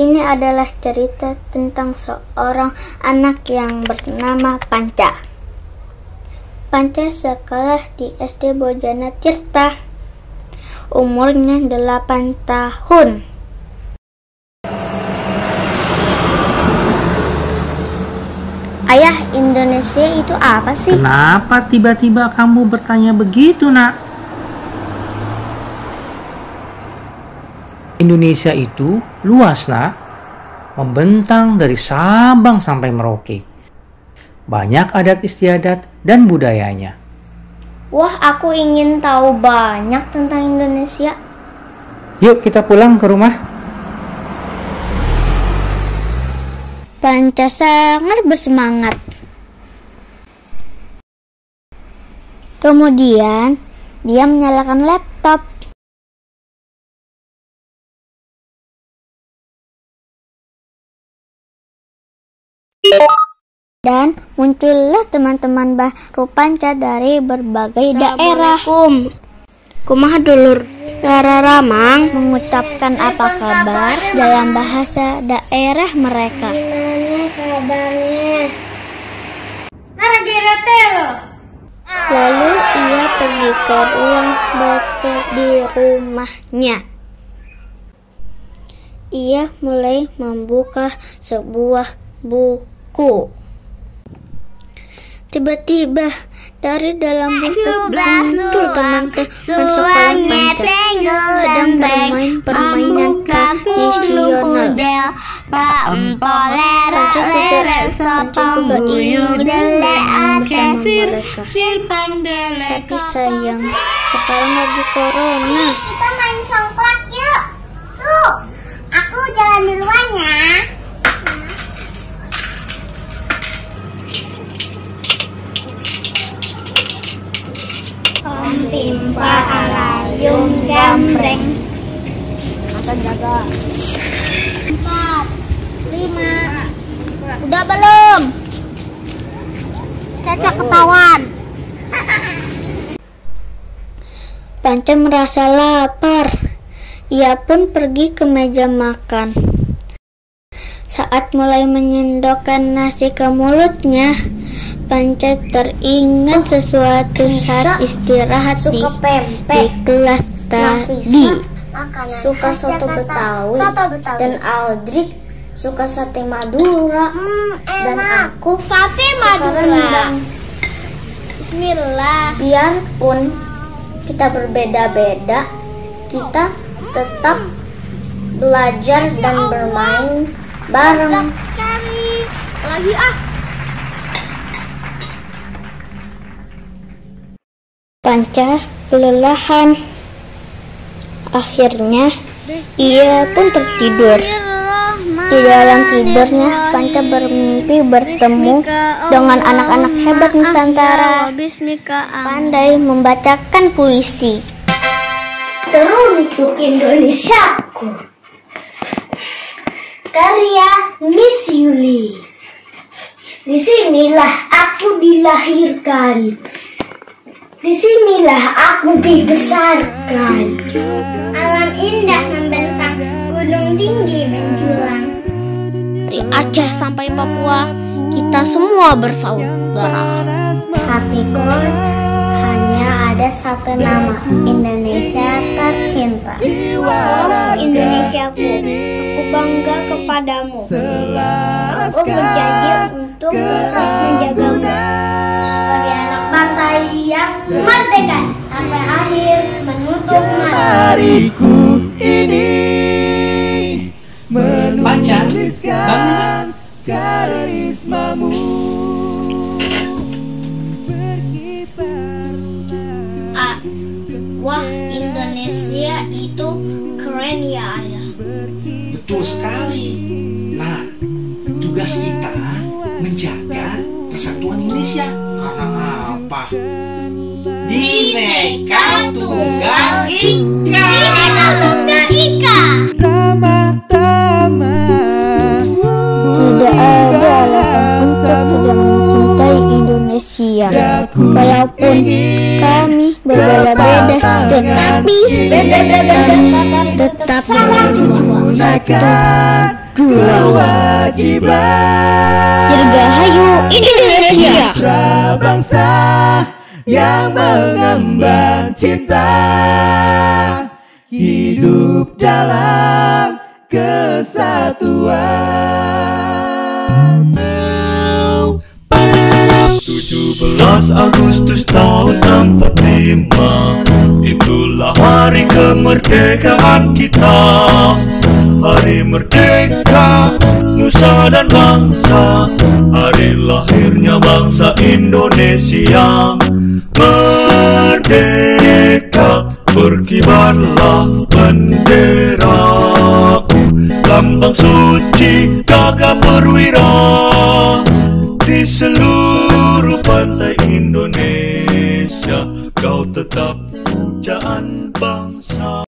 Ini adalah cerita tentang seorang anak yang bernama Panca. Panca sekolah di SD Bojana Tirta. Umurnya 8 tahun. Ayah, Indonesia itu apa sih? Kenapa tiba-tiba kamu bertanya begitu, Nak? Indonesia itu luas, Nak. Membentang dari Sabang sampai Merauke. Banyak adat istiadat dan budayanya. Wah, aku ingin tahu banyak tentang Indonesia. Yuk kita pulang ke rumah. Panca sangat bersemangat. Kemudian, dia menyalakan laptop. Dan muncullah teman-teman baru Panca dari berbagai daerah. Kumaha dulur Rara Ramang mengucapkan apa kabar dalam bahasa daerah mereka. Lalu ia pergi ke ruang baca di rumahnya. Ia mulai membuka sebuah buku. Tiba-tiba dari dalam buku muncul teman-teman sekolah Panca sedang bermain permainan tradisional. Panca juga, Panca juga ingin bermain bersama mereka. Tapi sayang, sekarang lagi corona. Kita main congklak yuk. Tuh, aku jalan duluan ya. Om Pimpa Alayung Gambreng Akan jaga. Empat Lima Udah belum? Caca ketahuan Panca merasa lapar. Ia pun pergi ke meja makan. Saat mulai menyendokkan nasi ke mulutnya, Panca teringat sesuatu saat istirahat di, Suka di pempek. kelas tadi. Makanan suka soto. Betawi, Soto Betawi. Dan Aldrik suka sate Madura. Hmm, dan enak. aku Sate Madura. rendang. Bismillah. Biarpun kita berbeda-beda kita tetap belajar dan bermain bareng. Lagi ah Panca kelelahan. Akhirnya, ia pun tertidur. Di dalam tidurnya, Panca bermimpi bertemu dengan anak-anak hebat Nusantara. Pandai membacakan puisi. teruntuk Indonesiaku karya Miss Yuli di sinilah aku dilahirkan di sinilah aku dibesarkan Alam indah membentang Gunung tinggi menjulang Dari Aceh sampai Papua, kita semua bersaudara. Hatiku hanya ada satu nama Indonesia tercinta Oh, Indonesiaku, aku bangga kepadamu. Aku berjanji untuk terus menjagamu. Hariku ini menuliskan karismamu Ah, Wah Indonesia itu keren ya ayah Betul sekali. Nah, tugas kita menjaga persatuan Indonesia. Karena apa? Bineka Tunggal Ika. Bineka Tunggal Ika Tama-tama Tidak ada alasan untuk tidak mencintai Indonesia. Walaupun kami berbeda-beda, tetapi kami tetap Gunakan kewajiban Dirgahayu Indonesia. Prabangsa yang mengemban cinta. Hidup dalam kesatuan. 17 Agustus tahun 45 Itulah hari kemerdekaan kita. Hari merdeka Nusa dan bangsa. Hari lahirnya bangsa Indonesia Merdeka Berkibarlah bendera. Lambang suci gagah perwira Di seluruh pantai Indonesia. Kau tetap pujaan bangsa